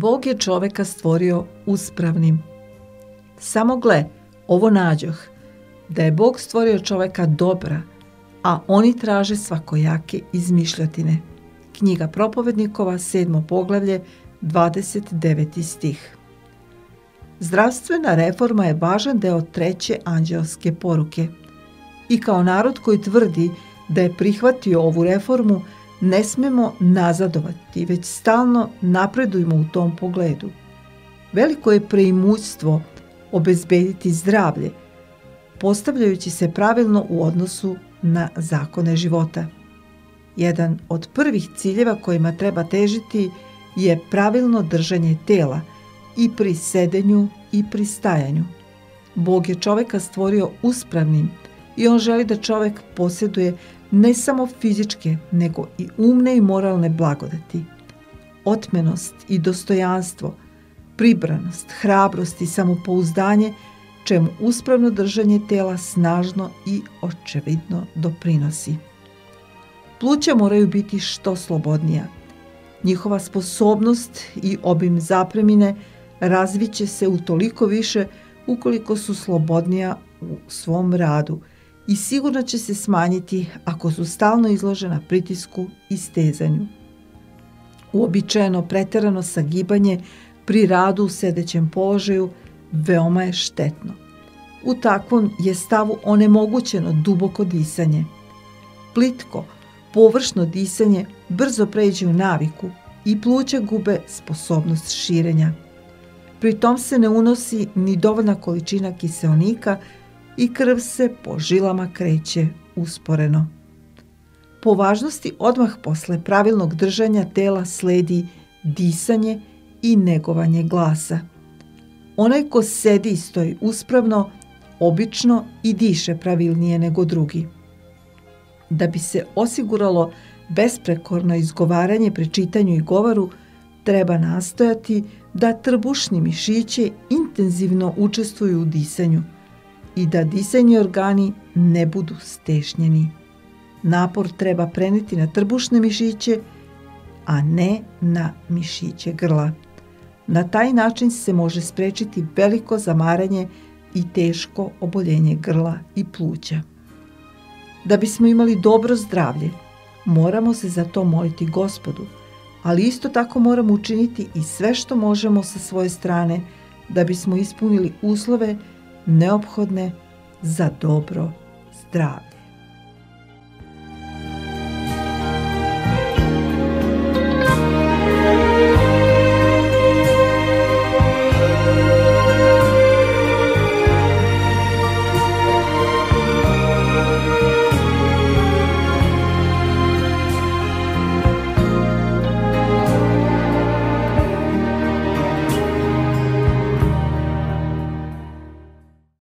Bog je čoveka stvorio uspravnim. Samo gle, ovo nađoh, da je Bog stvorio čoveka dobra, a oni traže svakojake izmišljotine. Knjiga propovednikova, sedmo poglavlje, 29. stih. Zdravstvena reforma je važan deo treće anđelske poruke. I kao narod koji tvrdi da je prihvatio ovu reformu, ne smemo nazadovati, već stalno napredujemo u tom pogledu. Veliko je preimućstvo obezbediti zdravlje, postavljajući se pravilno u odnosu na zakone života. Jedan od prvih ciljeva kojima treba težiti je pravilno držanje tela i pri sedenju i pri stajanju. Bog je čoveka stvorio uspravnim i on želi da čovek posjeduje ne samo fizičke, nego i umne i moralne blagodati. Otmenost i dostojanstvo, pribranost, hrabrost i samopouzdanje, čemu uspravno držanje tela snažno i očevidno doprinosi. Pluća moraju biti što slobodnija. Njihova sposobnost i obim zapremine razviće se u toliko više ukoliko su slobodnija u svom radu – i sigurno će se smanjiti ako su stalno izložena pritisku i stezanju. Uobičajeno preterano sagibanje pri radu u sedećem položaju veoma je štetno. U takvom je stavu onemogućeno duboko disanje. Plitko, površno disanje brzo pređe u naviku i pluća gube sposobnost širenja. Pri tom se ne unosi ni dovoljna količina kiseonika i krv se po žilama kreće usporeno. Po važnosti odmah posle pravilnog držanja tela sledi disanje i negovanje glasa. Onaj ko sedi i stoji uspravno, obično i diše pravilnije nego drugi. Da bi se osiguralo besprekorno izgovaranje pri čitanju i govoru, treba nastojati da trbušni mišiće intenzivno učestvuju u disanju – i da disajni organi ne budu stešnjeni. Napor treba preneti na trbušne mišiće, a ne na mišiće grla. Na taj način se može sprečiti veliko zamaranje i teško oboljenje grla i pluća. Da bismo imali dobro zdravlje, moramo se za to moliti gospodu, ali isto tako moramo učiniti i sve što možemo sa svoje strane da bismo ispunili uslove neophodne za dobro zdravlje.